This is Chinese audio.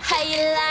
黑了